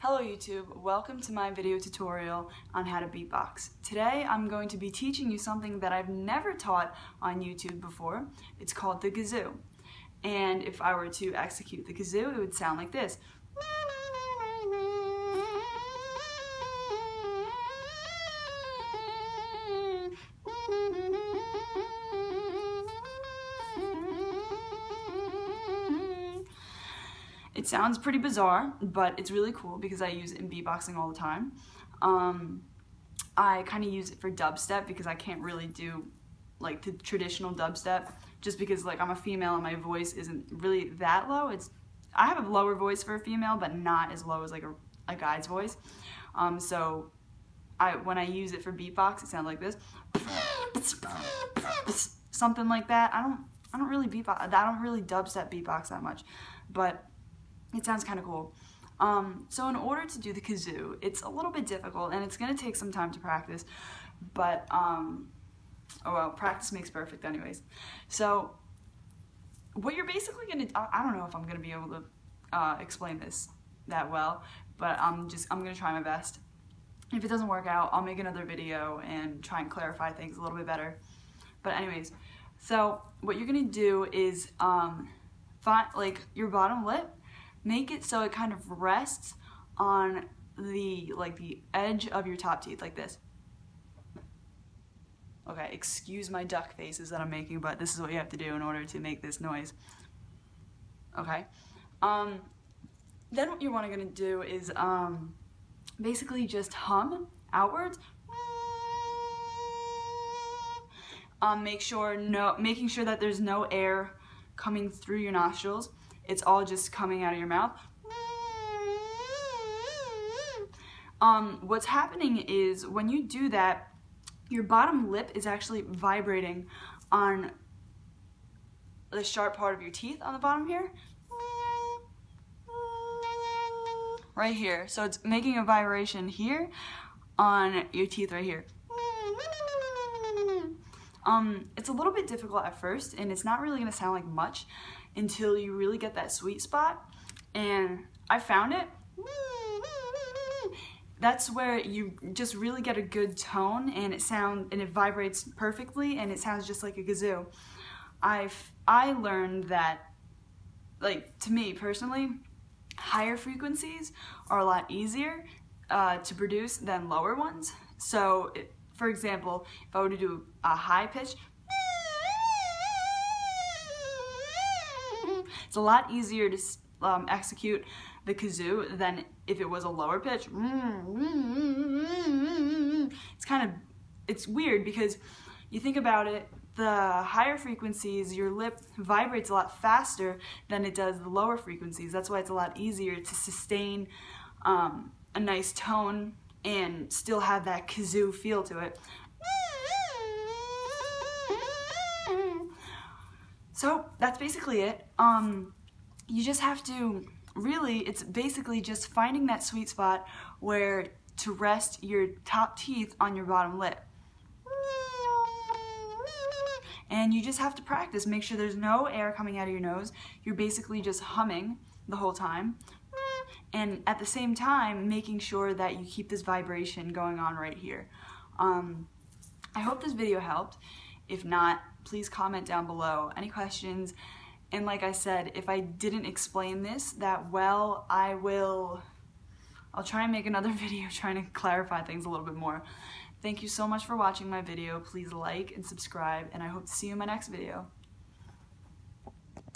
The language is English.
Hello YouTube, welcome to my video tutorial on how to beatbox. Today I'm going to be teaching you something that I've never taught on YouTube before. It's called the kazoo. And if I were to execute the kazoo, it would sound like this. It sounds pretty bizarre, but it's really cool because I use it in beatboxing all the time. Um, I kind of use it for dubstep because I can't really do like the traditional dubstep just because like I'm a female and my voice isn't really that low. It's I have a lower voice for a female, but not as low as like a, a guy's voice. Um, so I when I use it for beatbox, it sounds like this, something like that. I don't I don't really beatbox. I don't really dubstep beatbox that much, but it sounds kind of cool. Um, so in order to do the kazoo, it's a little bit difficult and it's going to take some time to practice, but, um, oh well, practice makes perfect anyways. So what you're basically going to, I don't know if I'm going to be able to uh, explain this that well, but I'm just, I'm going to try my best. If it doesn't work out, I'll make another video and try and clarify things a little bit better. But anyways, so what you're going to do is, um, find, like, your bottom lip, make it so it kind of rests on the like the edge of your top teeth like this. Okay, excuse my duck faces that I'm making, but this is what you have to do in order to make this noise. Okay. Um, then what you're want to do is um, basically just hum outwards. Um, make sure no, making sure that there's no air coming through your nostrils it's all just coming out of your mouth. Um, what's happening is when you do that, your bottom lip is actually vibrating on the sharp part of your teeth on the bottom here. Right here. So it's making a vibration here on your teeth right here. Um, it's a little bit difficult at first and it's not really going to sound like much until you really get that sweet spot. And I found it. That's where you just really get a good tone and it sounds and it vibrates perfectly and it sounds just like a kazoo. I've I learned that like to me personally, higher frequencies are a lot easier uh, to produce than lower ones. So, it, for example, if I were to do a high pitch, It's a lot easier to um, execute the kazoo than if it was a lower pitch. It's kind of, it's weird because you think about it, the higher frequencies, your lip vibrates a lot faster than it does the lower frequencies. That's why it's a lot easier to sustain um, a nice tone and still have that kazoo feel to it. So that's basically it. Um, you just have to really, it's basically just finding that sweet spot where to rest your top teeth on your bottom lip. And you just have to practice. Make sure there's no air coming out of your nose. You're basically just humming the whole time. And at the same time, making sure that you keep this vibration going on right here. Um, I hope this video helped. If not, please comment down below. Any questions? And like I said, if I didn't explain this that well, I will, I'll try and make another video trying to clarify things a little bit more. Thank you so much for watching my video. Please like and subscribe, and I hope to see you in my next video.